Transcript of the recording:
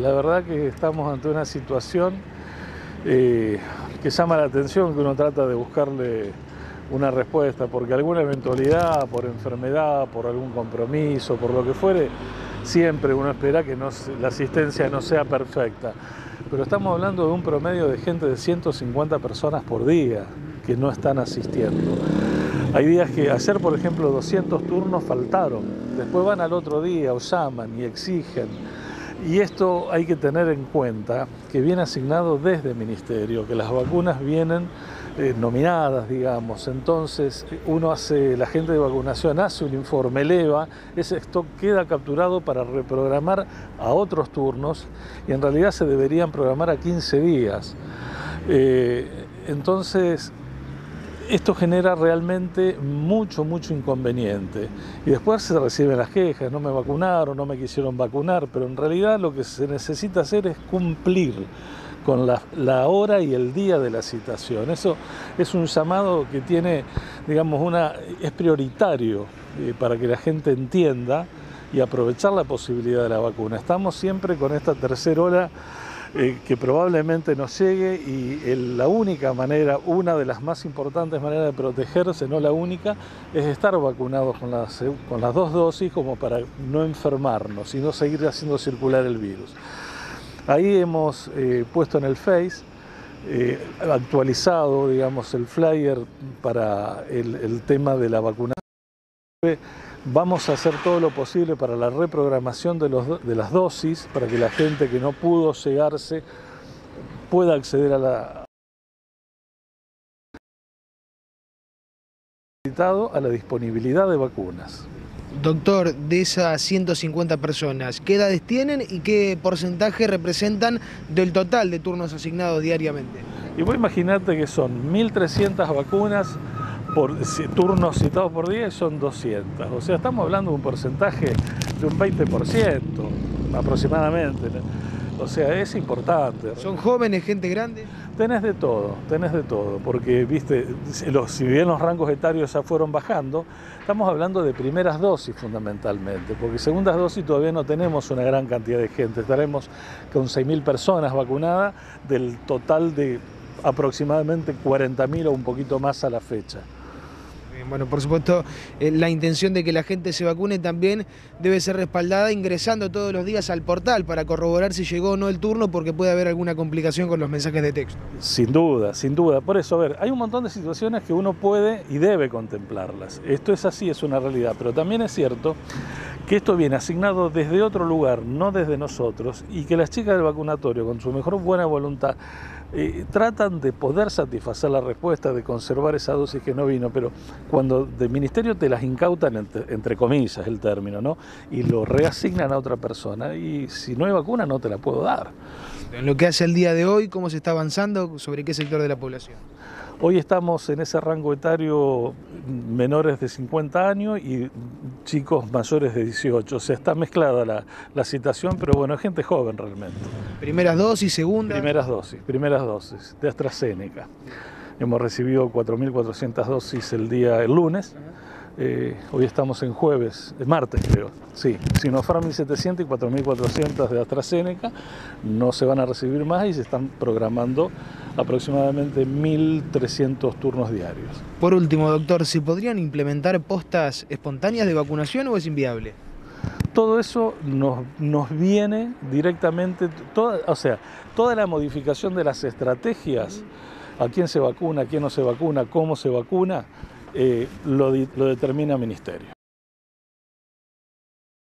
La verdad que estamos ante una situación eh, que llama la atención, que uno trata de buscarle una respuesta, porque alguna eventualidad, por enfermedad, por algún compromiso, por lo que fuere, siempre uno espera que la asistencia no sea perfecta. Pero estamos hablando de un promedio de gente de 150 personas por día que no están asistiendo. Hay días que hacer, por ejemplo, 200 turnos faltaron, después van al otro día o llaman y exigen. Y esto hay que tener en cuenta que viene asignado desde el Ministerio, que las vacunas vienen eh, nominadas, digamos. Entonces, uno hace, la gente de vacunación hace un informe, eleva, ese stock queda capturado para reprogramar a otros turnos y en realidad se deberían programar a 15 días. Eh, entonces, esto genera realmente mucho, mucho inconveniente. Y después se reciben las quejas, no me vacunaron, no me quisieron vacunar, pero en realidad lo que se necesita hacer es cumplir con la, hora y el día de la citación. Eso es un llamado que tiene, digamos, una, es prioritario eh, para que la gente entienda y aprovechar la posibilidad de la vacuna. Estamos siempre con esta tercera ola eh, que probablemente nos llegue y la única manera, una de las más importantes maneras de protegerse, no la única, es estar vacunados con las, con las dos dosis como para no enfermarnos y no seguir haciendo circular el virus. Ahí hemos eh, puesto en el Face eh, actualizado, digamos, el flyer para el, el tema de la vacunación. Vamos a hacer todo lo posible para la reprogramación de, los, de las dosis, para que la gente que no pudo llegarse pueda acceder a la, a la disponibilidad de vacunas. Doctor, de esas 150 personas, ¿qué edades tienen y qué porcentaje representan del total de turnos asignados diariamente? Y vos imaginarte que son 1.300 vacunas por turnos citados por día son 200. O sea, estamos hablando de un porcentaje de un 20% aproximadamente. O sea, es importante. ¿Son jóvenes, gente grande? Tenés de todo, tenés de todo, porque, viste, si bien los rangos etarios ya fueron bajando, estamos hablando de primeras dosis fundamentalmente, porque segundas dosis todavía no tenemos una gran cantidad de gente, estaremos con 6.000 personas vacunadas del total de aproximadamente 40.000 o un poquito más a la fecha. Bueno, por supuesto, eh, la intención de que la gente se vacune también debe ser respaldada ingresando todos los días al portal para corroborar si llegó o no el turno porque puede haber alguna complicación con los mensajes de texto. Sin duda, sin duda. Por eso, a ver, hay un montón de situaciones que uno puede y debe contemplarlas. Esto es así, es una realidad, pero también es cierto que esto viene asignado desde otro lugar, no desde nosotros, y que las chicas del vacunatorio, con su mejor buena voluntad, eh, tratan de poder satisfacer la respuesta, de conservar esa dosis que no vino, pero cuando del ministerio te las incautan, entre, comillas el término, ¿no? y lo reasignan a otra persona, y si no hay vacuna no te la puedo dar. En lo que hace el día de hoy, ¿cómo se está avanzando? ¿Sobre qué sector de la población? Hoy estamos en ese rango etario menores de 50 años y chicos mayores de 18. O sea, está mezclada la, la situación, pero bueno, es gente joven realmente. ¿Primeras dosis, segundas? Primeras dosis, primeras dosis de AstraZeneca. Hemos recibido 4.400 dosis el día, el lunes. Eh, hoy estamos en jueves, es martes creo, sí, Sinopharm 1.700 y 4.400 de AstraZeneca, no se van a recibir más y se están programando aproximadamente 1.300 turnos diarios. Por último, doctor, ¿se podrían implementar postas espontáneas de vacunación o es inviable? Todo eso nos, nos viene directamente, toda, o sea, toda la modificación de las estrategias, a quién se vacuna, a quién no se vacuna, cómo se vacuna, eh, lo, lo determina el Ministerio.